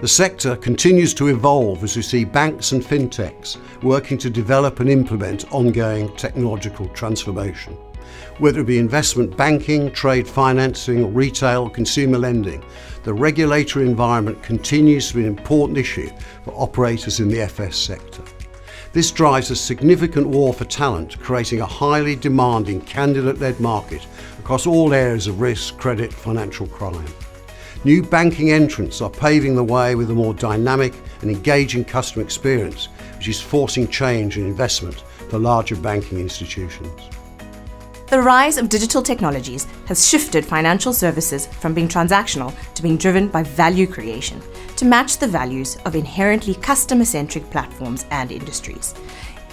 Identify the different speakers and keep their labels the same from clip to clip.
Speaker 1: The sector continues to evolve as we see banks and fintechs working to develop and implement ongoing technological transformation. Whether it be investment banking, trade financing, retail consumer lending, the regulatory environment continues to be an important issue for operators in the FS sector. This drives a significant war for talent, creating a highly demanding candidate-led market across all areas of risk, credit, financial crime. New banking entrants are paving the way with a more dynamic and engaging customer experience, which is forcing change and investment for larger banking institutions.
Speaker 2: The rise of digital technologies has shifted financial services from being transactional to being driven by value creation to match the values of inherently customer centric platforms and industries.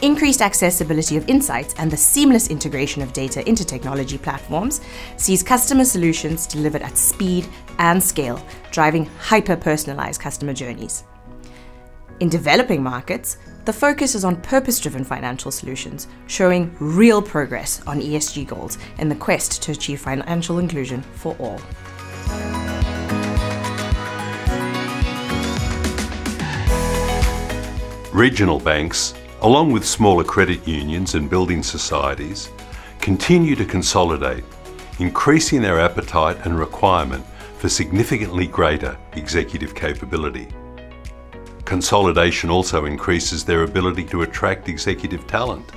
Speaker 2: Increased accessibility of insights and the seamless integration of data into technology platforms sees customer solutions delivered at speed and scale, driving hyper personalized customer journeys. In developing markets, the focus is on purpose driven financial solutions, showing real progress on ESG goals in the quest to achieve financial inclusion for all.
Speaker 3: Regional banks, along with smaller credit unions and building societies, continue to consolidate, increasing their appetite and requirement for significantly greater executive capability. Consolidation also increases their ability to attract executive talent,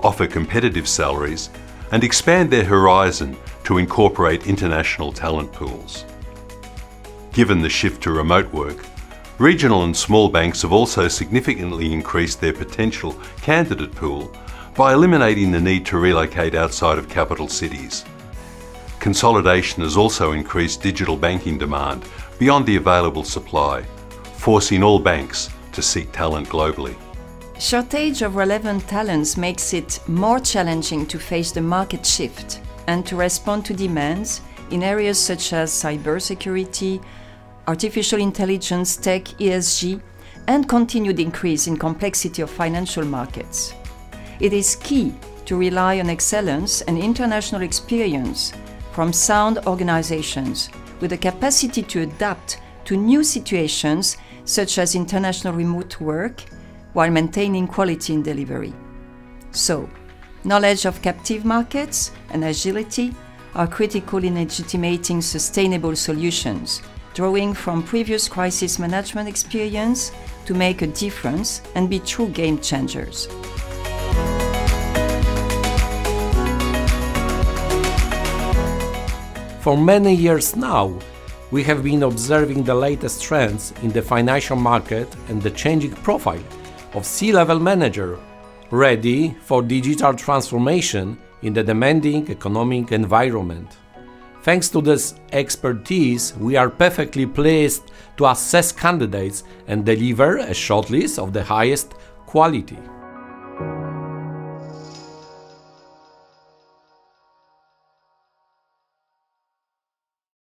Speaker 3: offer competitive salaries, and expand their horizon to incorporate international talent pools. Given the shift to remote work, regional and small banks have also significantly increased their potential candidate pool by eliminating the need to relocate outside of capital cities. Consolidation has also increased digital banking demand beyond the available supply, forcing all banks to seek talent globally.
Speaker 4: Shortage of relevant talents makes it more challenging to face the market shift and to respond to demands in areas such as cybersecurity, artificial intelligence, tech, ESG, and continued increase in complexity of financial markets. It is key to rely on excellence and international experience from sound organizations with the capacity to adapt to new situations such as international remote work, while maintaining quality in delivery. So, knowledge of captive markets and agility are critical in legitimating sustainable solutions, drawing from previous crisis management experience to make a difference and be true game changers.
Speaker 5: For many years now, we have been observing the latest trends in the financial market and the changing profile of C-level manager ready for digital transformation in the demanding economic environment. Thanks to this expertise, we are perfectly placed to assess candidates and deliver a shortlist of the highest quality.